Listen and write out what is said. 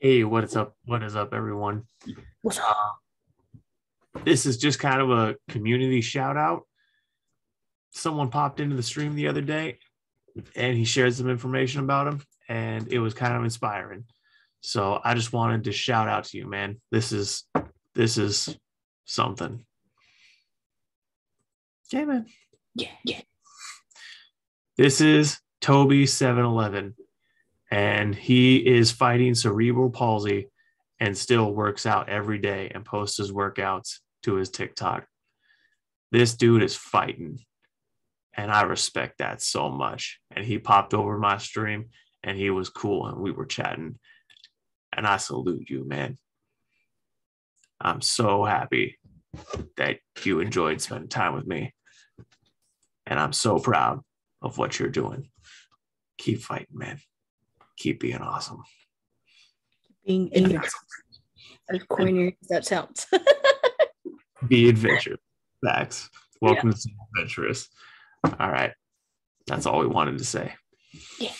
Hey, what is up? What is up, everyone? What's up? Uh, this is just kind of a community shout out. Someone popped into the stream the other day and he shared some information about him, and it was kind of inspiring. So I just wanted to shout out to you, man. This is this is something. Okay, man. Yeah, yeah. This is Toby 711, and he is fighting cerebral palsy and still works out every day and posts his workouts to his TikTok. This dude is fighting, and I respect that so much. And he popped over my stream and he was cool, and we were chatting. And I salute you, man. I'm so happy that you enjoyed spending time with me. And I'm so proud of what you're doing. Keep fighting, man. Keep being awesome. Being adventurous. As corny as that sounds. Be adventurous. Facts. Welcome to Adventurous. All right. That's all we wanted to say. yeah.